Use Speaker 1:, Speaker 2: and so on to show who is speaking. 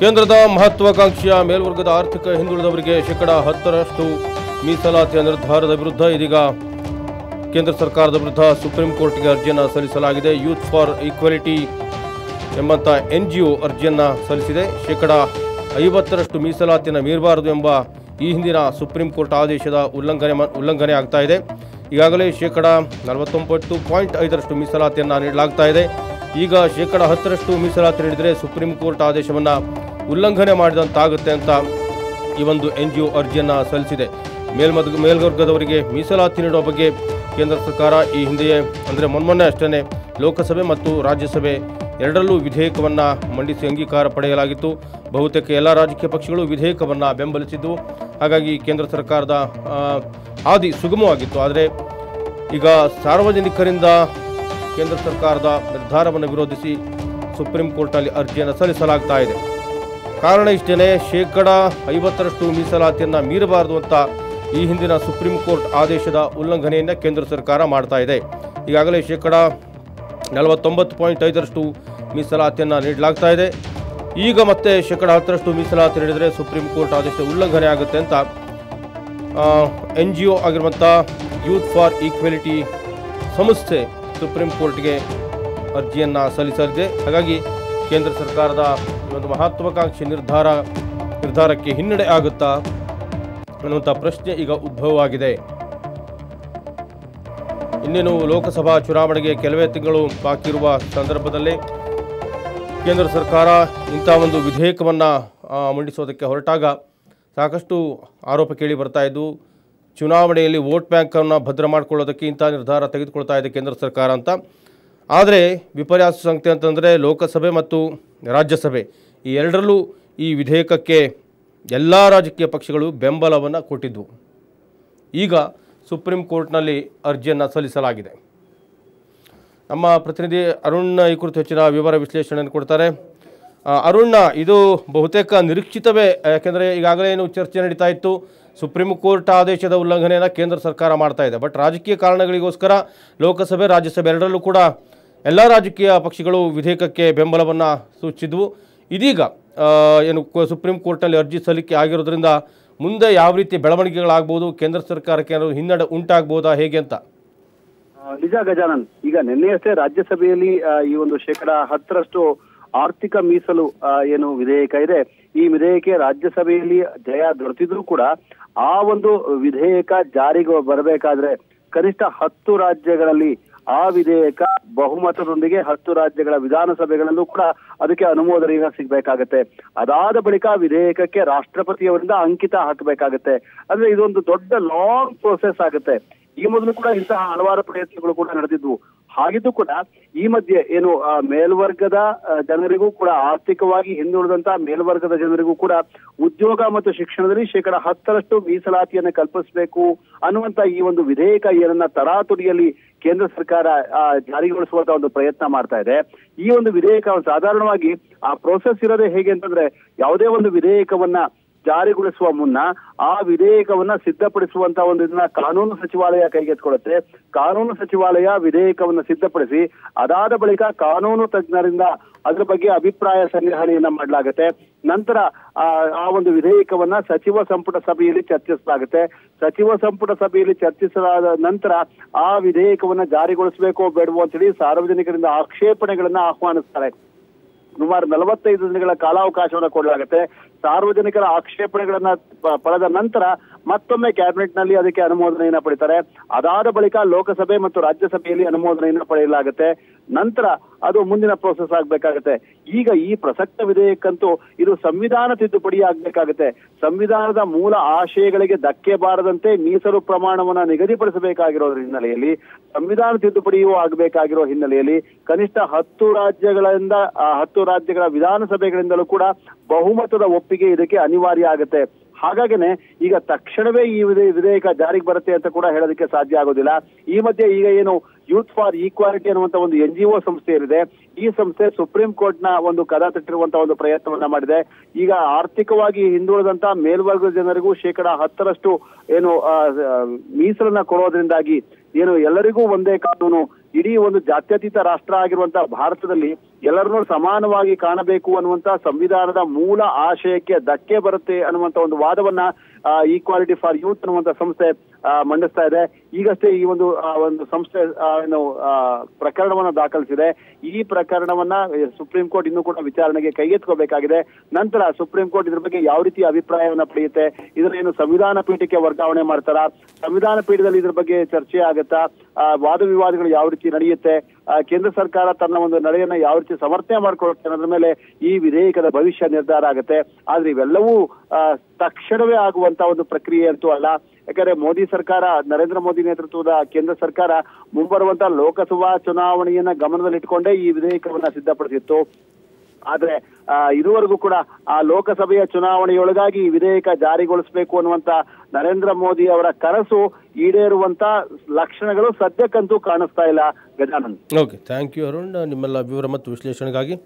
Speaker 1: ಕೇಂದ್ರದ ಮಹತ್ವಾಕಾಂಕ್ಷೆಯ ಮೇಲ್ವರ್ಗದ ಆರ್ಥಿಕ ಹಿಂದುಳಿದವರಿಗೆ ಶೇಕಡ ಹತ್ತರಷ್ಟು ಮೀಸಲಾತಿಯ ನಿರ್ಧಾರದ ವಿರುದ್ಧ ಇದೀಗ ಕೇಂದ್ರ ಸರ್ಕಾರದ ವಿರುದ್ಧ ಸುಪ್ರೀಂ ಕೋರ್ಟ್ಗೆ ಅರ್ಜಿಯನ್ನು ಸಲ್ಲಿಸಲಾಗಿದೆ. ಯೂತ್ ಫಾರ್ ಈಕ್ವಾಲಿಟಿ ಎಂಬಂಥ ಎನ್ ಜಿ ಒ ಅರ್ಜಿಯನ್ನು ಸಲ್ಲಿಸಿದೆ. ಶೇಕಡ ಐವತ್ತರಷ್ಟು ಮೀಸಲಾತಿಯನ್ನು ಮೀರಬಾರದು ಎಂಬ ಈ ಹಿಂದಿನ ಸುಪ್ರೀಂ ಕೋರ್ಟ್ ಆದೇಶದ ಉಲ್ಲಂಘನೆ ಉಲ್ಲಂಘನೆ ಆಗ್ತಾ ಇದೆ. ಈಗಾಗಲೇ ಶೇಕಡ ನಲವತ್ತೊಂಬತ್ತು ಪಾಯಿಂಟ್ ಐದರಷ್ಟು ಮೀಸಲಾತಿಯನ್ನು ನೀಡಲಾಗ್ತಾ ಇದೆ. ಈಗ ಶೇಕಡ ಹತ್ತರಷ್ಟು ಮೀಸಲಾತಿ ನೀಡಿದರೆ ಸುಪ್ರೀಂ ಕೋರ್ಟ್ ಆದೇಶವನ್ನು ಉಲ್ಲಂಘನೆ ಮಾಡಿದಂತಾಗುತ್ತೆ ಅಂತ ಈ ಒಂದು ಎನ್ ಜಿ ಒ ಅರ್ಜಿಯನ್ನು ಸಲ್ಲಿಸಿದೆ. ಮೇಲ್ಮದ, ಮೇಲ್ವರ್ಗದವರಿಗೆ ಮೀಸಲಾತಿ ನೀಡುವ ಬಗ್ಗೆ ಕೇಂದ್ರ ಸರ್ಕಾರ ಈ ಹಿಂದೆಯೇ, ಅಂದರೆ ಮೊನ್ಮೊನ್ನೆ ಅಷ್ಟೇ ಲೋಕಸಭೆ ಮತ್ತು ರಾಜ್ಯಸಭೆ ಎರಡರಲ್ಲೂ ವಿಧೇಯಕವನ್ನು ಮಂಡಿಸಿ ಅಂಗೀಕಾರ ಪಡೆಯಲಾಗಿತ್ತು. ಬಹುತೇಕ ಎಲ್ಲ ರಾಜಕೀಯ ಪಕ್ಷಗಳು ವಿಧೇಯಕವನ್ನು ಬೆಂಬಲಿಸಿದ್ದವು ಹಾಗಾಗಿ ಕೇಂದ್ರ ಸರ್ಕಾರದ ಹಾದಿ ಸುಗಮವಾಗಿತ್ತು. ಆದರೆ ಈಗ ಸಾರ್ವಜನಿಕರಿಂದ ಕೇಂದ್ರ ಸರ್ಕಾರದ ನಿರ್ಧಾರವನ್ನು ವಿರೋಧಿಸಿ ಸುಪ್ರೀಂ ಕೋರ್ಟ್ನಲ್ಲಿ ಅರ್ಜಿಯನ್ನು ಸಲ್ಲಿಸಲಾಗ್ತಾ ಇದೆ. ಕಾರಣ ಇಷ್ಟೇ ಶೇಕಡ ಐವತ್ತರಷ್ಟು ಮೀಸಲಾತಿಯನ್ನು ಮೀರಬಾರದು ಅಂತ ಈ ಹಿಂದಿನ ಸುಪ್ರೀಂ ಕೋರ್ಟ್ ಆದೇಶದ ಉಲ್ಲಂಘನೆಯನ್ನು ಕೇಂದ್ರ ಸರ್ಕಾರ ಮಾಡ್ತಾ ಇದೆ. ಈಗಾಗಲೇ ಶೇಕಡ ನಲವತ್ತೊಂಬತ್ತು ಪಾಯಿಂಟ್ ಐದರಷ್ಟು ಮೀಸಲಾತಿಯನ್ನು ನೀಡಲಾಗ್ತಾ ಇದೆ. ಈಗ ಮತ್ತೆ ಶೇಕಡ ಹತ್ತರಷ್ಟು ಮೀಸಲಾತಿ ನೀಡಿದರೆ ಸುಪ್ರೀಂ ಕೋರ್ಟ್ ಆದೇಶ ಉಲ್ಲಂಘನೆ ಆಗುತ್ತೆ ಅಂತ ಎನ್ ಜಿ ಒ ಆಗಿರುವಂಥ ಯೂತ್ ಫಾರ್ ಈಕ್ವಾಲಿಟಿ ಸಂಸ್ಥೆ ಸುಪ್ರೀಂ ಕೋರ್ಟ್ಗೆ ಅರ್ಜಿಯನ್ನು ಸಲ್ಲಿಸಲಿದೆ. ಹಾಗಾಗಿ ಕೇಂದ್ರ ಸರ್ಕಾರದ ಒಂದು ಮಹತ್ವಾಕಾಂಕ್ಷಿ ನಿರ್ಧಾರ, ನಿರ್ಧಾರಕ್ಕೆ ಹಿನ್ನಡೆ ಆಗುತ್ತಾ ಅನ್ನುವಂಥ ಪ್ರಶ್ನೆ ಈಗ ಉದ್ಭವವಾಗಿದೆ. ಇನ್ನೇನು ಲೋಕಸಭಾ ಚುನಾವಣೆಗೆ ಕೆಲವೇ ತಿಂಗಳು ಬಾಕಿ ಇರುವ ಸಂದರ್ಭದಲ್ಲಿ ಕೇಂದ್ರ ಸರ್ಕಾರ ಇಂಥ ಒಂದು ವಿಧೇಯಕವನ್ನು ಮಂಡಿಸೋದಕ್ಕೆ ಹೊರಟಾಗ ಸಾಕಷ್ಟು ಆರೋಪ ಕೇಳಿ ಬರ್ತಾ ಇದ್ದು, ಚುನಾವಣೆಯಲ್ಲಿ ವೋಟ್ ಬ್ಯಾಂಕನ್ನು ಭದ್ರ ಮಾಡಿಕೊಳ್ಳೋದಕ್ಕೆ ಇಂಥ ನಿರ್ಧಾರ ತೆಗೆದುಕೊಳ್ತಾ ಇದೆ ಕೇಂದ್ರ ಸರ್ಕಾರ ಅಂತ. ಆದರೆ ವಿಪರ್ಯಾಸ ಸಂಖ್ಯೆ ಅಂತಂದರೆ ಲೋಕಸಭೆ ಮತ್ತು ರಾಜ್ಯಸಭೆ, ಈ ಎರಡರಲ್ಲೂ ಈ ವಿಧೇಯಕಕ್ಕೆ ಎಲ್ಲ ರಾಜಕೀಯ ಪಕ್ಷಗಳು ಬೆಂಬಲವನ್ನು ಕೊಟ್ಟಿದ್ದವು ಈಗ ಸುಪ್ರೀಂ ಕೋರ್ಟ್ನಲ್ಲಿ ಅರ್ಜಿಯನ್ನು ಸಲ್ಲಿಸಲಾಗಿದೆ. ನಮ್ಮ ಪ್ರತಿನಿಧಿ ಅರುಣ್ ಈ ಕುರಿತು ಹೆಚ್ಚಿನ ವಿವರ ವಿಶ್ಲೇಷಣೆಯನ್ನು ಕೊಡ್ತಾರೆ. ಅರುಣ್, ಇದು ಬಹುತೇಕ ನಿರೀಕ್ಷಿತವೇ, ಯಾಕೆಂದರೆ ಈಗಾಗಲೇ ಏನು ಚರ್ಚೆ ನಡೀತಾ ಇತ್ತು. ಸುಪ್ರೀಂ ಕೋರ್ಟ್ ಆದೇಶದ ಉಲ್ಲಂಘನೆಯನ್ನು ಕೇಂದ್ರ ಸರ್ಕಾರ ಮಾಡ್ತಾ ಇದೆ. ಬಟ್ ರಾಜಕೀಯ ಕಾರಣಗಳಿಗೋಸ್ಕರ ಲೋಕಸಭೆ, ರಾಜ್ಯಸಭೆ ಎರಡರಲ್ಲೂ ಕೂಡ ಎಲ್ಲ ರಾಜಕೀಯ ಪಕ್ಷಗಳು ವಿಧೇಯಕಕ್ಕೆ ಬೆಂಬಲವನ್ನು ಸೂಚಿಸಿದ್ವು. ಇದೀಗ ಏನು ಸುಪ್ರೀಂ ಕೋರ್ಟ್ನಲ್ಲಿ ಅರ್ಜಿ ಸಲ್ಲಿಕೆ ಆಗಿರೋದ್ರಿಂದ ಮುಂದೆ ಯಾವ ರೀತಿ ಬೆಳವಣಿಗೆಗಳಾಗ್ಬೋದು, ಕೇಂದ್ರ ಸರ್ಕಾರಕ್ಕೆ ಏನಾದರೂ ಹಿನ್ನಡೆ ಉಂಟಾಗ್ಬೋದಾ, ಹೇಗೆ ಅಂತ.
Speaker 2: ನಿಜ ಗಜಾನನ್, ಈಗ ನಿನ್ನೆಯಷ್ಟೇ ರಾಜ್ಯಸಭೆಯಲ್ಲಿ ಈ ಒಂದು ಶೇಕಡ ಹತ್ತರಷ್ಟು ಆರ್ಥಿಕ ಮೀಸಲು ಏನು ವಿಧೇಯಕ ಇದೆ. ಈ ವಿಧೇಯಕ ರಾಜ್ಯಸಭೆಯಲ್ಲಿ ಜಯ ದೊರೆತಿದ್ರು ಕೂಡ ಆ ಒಂದು ವಿಧೇಯಕ ಜಾರಿಗೆ ಬರಬೇಕಾದ್ರೆ ಕನಿಷ್ಠ ಹತ್ತು ರಾಜ್ಯಗಳಲ್ಲಿ ಆ ವಿಧೇಯಕ ಬಹುಮತದೊಂದಿಗೆ ಹತ್ತು ರಾಜ್ಯಗಳ ವಿಧಾನಸಭೆಗಳಲ್ಲೂ ಕೂಡ ಅದಕ್ಕೆ ಅನುಮೋದನೆಯನ್ನು ಸಿಗ್ಬೇಕಾಗತ್ತೆ. ಅದಾದ ಬಳಿಕ ವಿಧೇಯಕಕ್ಕೆ ರಾಷ್ಟ್ರಪತಿಯವರಿಂದ ಅಂಕಿತ ಹಾಕಬೇಕಾಗತ್ತೆ. ಅಂದ್ರೆ ಇದೊಂದು ದೊಡ್ಡ ಲಾಂಗ್ ಪ್ರೋಸೆಸ್ ಆಗುತ್ತೆ. ಈ ಮೊದಲು ಕೂಡ ಇಂತಹ ಹಲವಾರು ಪ್ರಯತ್ನಗಳು ಕೂಡ ನಡೆದಿದ್ವು. ಹಾಗಿದ್ದು ಕೂಡ ಈ ಮಧ್ಯೆ ಏನು ಮೇಲ್ವರ್ಗದ ಜನರಿಗೂ ಕೂಡ ಆರ್ಥಿಕವಾಗಿ ಹಿಂದುಳಿದಂತಹ ಮೇಲ್ವರ್ಗದ ಜನರಿಗೂ ಕೂಡ ಉದ್ಯೋಗ ಮತ್ತು ಶಿಕ್ಷಣದಲ್ಲಿ ಶೇಕಡ ಹತ್ತರಷ್ಟು ಮೀಸಲಾತಿಯನ್ನು ಕಲ್ಪಿಸಬೇಕು ಅನ್ನುವಂತ ಈ ಒಂದು ವಿಧೇಯಕ ಏನನ್ನ ತರಾತುರಿಯಲ್ಲಿ ಕೇಂದ್ರ ಸರ್ಕಾರ ಜಾರಿಗೊಳಿಸುವಂತ ಒಂದು ಪ್ರಯತ್ನ ಮಾಡ್ತಾ ಇದೆ. ಈ ಒಂದು ವಿಧೇಯಕ ಸಾಧಾರಣವಾಗಿ ಆ ಪ್ರೋಸೆಸ್ ಇರೋದೇ ಹೇಗೆ ಅಂತಂದ್ರೆ ಯಾವುದೇ ಒಂದು ವಿಧೇಯಕವನ್ನ ಜಾರಿಗೊಳಿಸುವ ಮುನ್ನ ಆ ವಿಧೇಯಕವನ್ನ ಸಿದ್ಧಪಡಿಸುವಂತ ಒಂದು ಇದನ್ನ ಕಾನೂನು ಸಚಿವಾಲಯ ಕೈಗೆತ್ತಿಕೊಳ್ಳುತ್ತೆ. ಕಾನೂನು ಸಚಿವಾಲಯ ವಿಧೇಯಕವನ್ನ ಸಿದ್ಧಪಡಿಸಿ ಅದಾದ ಬಳಿಕ ಕಾನೂನು ತಜ್ಞರಿಂದ ಅದ್ರ ಬಗ್ಗೆ ಅಭಿಪ್ರಾಯ ಸಂಗ್ರಹಣೆಯನ್ನ ಮಾಡಲಾಗುತ್ತೆ. ನಂತರ ಆ ಒಂದು ವಿಧೇಯಕವನ್ನ ಸಚಿವ ಸಂಪುಟ ಸಭೆಯಲ್ಲಿ ಚರ್ಚಿಸಲಾಗುತ್ತೆ. ಸಚಿವ ಸಂಪುಟ ಸಭೆಯಲ್ಲಿ ಚರ್ಚಿಸಲಾದ ನಂತರ ಆ ವಿಧೇಯಕವನ್ನ ಜಾರಿಗೊಳಿಸಬೇಕೋ ಬೇಡವೋ ಅಂತೇಳಿ ಸಾರ್ವಜನಿಕರಿಂದ ಆಕ್ಷೇಪಣೆಗಳನ್ನ ಆಹ್ವಾನಿಸ್ತಾರೆ. ಸುಮಾರು ನಲವತ್ತೈದು ದಿನಗಳ ಕಾಲಾವಕಾಶವನ್ನು ಕೊಡಲಾಗುತ್ತೆ. ಸಾರ್ವಜನಿಕರ ಆಕ್ಷೇಪಣೆಗಳನ್ನ ಪಡೆದ ನಂತರ ಮತ್ತೊಮ್ಮೆ ಕ್ಯಾಬಿನೆಟ್ನಲ್ಲಿ ಅದಕ್ಕೆ ಅನುಮೋದನೆಯನ್ನ ಪಡಿತಾರೆ. ಅದಾದ ಬಳಿಕ ಲೋಕಸಭೆ ಮತ್ತು ರಾಜ್ಯಸಭೆಯಲ್ಲಿ ಅನುಮೋದನೆಯನ್ನ ಪಡೆಯಲಾಗುತ್ತೆ. ನಂತರ ಅದು ಮುಂದಿನ ಪ್ರೋಸೆಸ್ ಆಗ್ಬೇಕಾಗತ್ತೆ. ಈಗ ಈ ಪ್ರಸಕ್ತ ವಿಧೇಯಕಂತೂ ಇದು ಸಂವಿಧಾನ ತಿದ್ದುಪಡಿ ಆಗ್ಬೇಕಾಗತ್ತೆ. ಸಂವಿಧಾನದ ಮೂಲ ಆಶಯಗಳಿಗೆ ಧಕ್ಕೆ ಬಾರದಂತೆ ಮೀಸಲು ಪ್ರಮಾಣವನ್ನ ನಿಗದಿಪಡಿಸಬೇಕಾಗಿರೋ ಹಿನ್ನೆಲೆಯಲ್ಲಿ, ಸಂವಿಧಾನ ತಿದ್ದುಪಡಿಯೂ ಆಗಬೇಕಾಗಿರೋ ಹಿನ್ನೆಲೆಯಲ್ಲಿ ಕನಿಷ್ಠ ಹತ್ತು ರಾಜ್ಯಗಳಿಂದ ಹತ್ತು ರಾಜ್ಯಗಳ ವಿಧಾನಸಭೆಗಳಿಂದಲೂ ಕೂಡ ಬಹುಮತದ ಒಪ್ಪಿಗೆ ಇದಕ್ಕೆ ಅನಿವಾರ್ಯ ಆಗುತ್ತೆ. ಹಾಗಾಗಿನೇ ಈಗ ತಕ್ಷಣವೇ ಈ ವಿಧೇ- ವಿಧೇಯಕ ಜಾರಿಗೆ ಬರುತ್ತೆ ಅಂತ ಕೂಡ ಹೇಳೋದಕ್ಕೆ ಸಾಧ್ಯ ಆಗೋದಿಲ್ಲ. ಈ ಮಧ್ಯೆ ಈಗ ಏನು ಯೂತ್ ಫಾರ್ ಈಕ್ವಾಲಿಟಿ ಅನ್ನುವಂತ ಒಂದು ಎನ್ ಜಿ ಒ ಸಂಸ್ಥೆ ಏನಿದೆ, ಈ ಸಂಸ್ಥೆ ಸುಪ್ರೀಂ ಕೋರ್ಟ್ನ ಒಂದು ಕದ ತಟ್ಟಿರುವಂತ ಒಂದು ಪ್ರಯತ್ನವನ್ನ ಮಾಡಿದೆ. ಈಗ ಆರ್ಥಿಕವಾಗಿ ಹಿಂದುಳಿದಂತ ಮೇಲ್ವರ್ಗದ ಜನರಿಗೂ ಶೇಕಡ ಹತ್ತರಷ್ಟು ಏನು ಮೀಸಲನ್ನ ಕೊಡೋದ್ರಿಂದಾಗಿ ಏನು ಎಲ್ಲರಿಗೂ ಒಂದೇ ಕಾನೂನು ಇಡೀ ಒಂದು ಜಾತ್ಯತೀತ ರಾಷ್ಟ್ರ ಆಗಿರುವಂತಹ ಭಾರತದಲ್ಲಿ ಎಲ್ಲರನ್ನೂ ಸಮಾನವಾಗಿ ಕಾಣಬೇಕು ಅನ್ನುವಂತ ಸಂವಿಧಾನದ ಮೂಲ ಆಶಯಕ್ಕೆ ಧಕ್ಕೆ ಬರುತ್ತೆ ಅನ್ನುವಂತ ಒಂದು ವಾದವನ್ನ ಈಕ್ವಾಲಿಟಿ ಫಾರ್ ಯೂತ್ ಅನ್ನುವಂತ ಸಂಸ್ಥೆ ಮಂಡಿಸ್ತಾ ಇದೆ. ಈಗಷ್ಟೇ ಈ ಒಂದು ಒಂದು ಸಂಸ್ಥೆ ಏನು ಪ್ರಕರಣವನ್ನ ದಾಖಲಿಸಿದೆ. ಈ ಪ್ರಕರಣವನ್ನ ಸುಪ್ರೀಂ ಕೋರ್ಟ್ ಇನ್ನೂ ಕೂಡ ವಿಚಾರಣೆಗೆ ಕೈಗೆತ್ಕೋಬೇಕಾಗಿದೆ ನಂತರ ಸುಪ್ರೀಂ ಕೋರ್ಟ್ ಇದ್ರ ಬಗ್ಗೆ ಯಾವ ರೀತಿ ಅಭಿಪ್ರಾಯವನ್ನ ಪಡೆಯುತ್ತೆ? ಇದನ್ನೇನು ಸಂವಿಧಾನ ಪೀಠಕ್ಕೆ ವರ್ಗಾವಣೆ ಮಾಡ್ತಾರಾ? ಸಂವಿಧಾನ ಪೀಠದಲ್ಲಿ ಇದ್ರ ಬಗ್ಗೆ ಚರ್ಚೆ ಆಗತ್ತಾ? ವಾದ ವಿವಾದಗಳು ಯಾವ ರೀತಿ ನಡೆಯುತ್ತೆ? ಕೇಂದ್ರ ಸರ್ಕಾರ ತನ್ನ ಒಂದು ನಡೆಯನ್ನ ಯಾವ ರೀತಿ ಸಮರ್ಥನೆ ಮಾಡ್ಕೊಳ್ಳುತ್ತೆ ಅನ್ನೋದ್ರ ಮೇಲೆ ಈ ವಿಧೇಯಕದ ಭವಿಷ್ಯ ನಿರ್ಧಾರ ಆಗುತ್ತೆ. ಆದ್ರೆ ಇವೆಲ್ಲವೂ ತಕ್ಷಣವೇ ಆಗುವಂತ ಒಂದು ಪ್ರಕ್ರಿಯೆ ಅಂತೂ ಅಲ್ಲ. ಯಾಕಂದ್ರೆ ಮೋದಿ ಸರ್ಕಾರ, ನರೇಂದ್ರ ಮೋದಿ ನೇತೃತ್ವದ ಕೇಂದ್ರ ಸರ್ಕಾರ ಮುಂಬರುವಂತ ಲೋಕಸಭಾ ಚುನಾವಣೆಯನ್ನ ಗಮನದಲ್ಲಿಟ್ಟುಕೊಂಡೇ ಈ ವಿಧೇಯಕವನ್ನ ಸಿದ್ಧಪಡಿಸಿತ್ತು. ಆದ್ರೆ ಇದುವರೆಗೂ ಕೂಡ ಆ ಲೋಕಸಭೆಯ ಚುನಾವಣೆಯೊಳಗಾಗಿ ಈ ವಿಧೇಯಕ ಜಾರಿಗೊಳಿಸಬೇಕು ಅನ್ನುವಂತ ನರೇಂದ್ರ ಮೋದಿ ಅವರ ಕನಸು ಈಡೇರುವಂತ ಲಕ್ಷಣಗಳು ಸದ್ಯಕ್ಕಂತೂ ಕಾಣಿಸ್ತಾ ಇಲ್ಲ Gajanand.
Speaker 1: Okay thank you Arun. ನಿಮ್ಮೆಲ್ಲ ವಿವರ ಮತ್ತು ವಿಶ್ಲೇಷಣೆಗಾಗಿ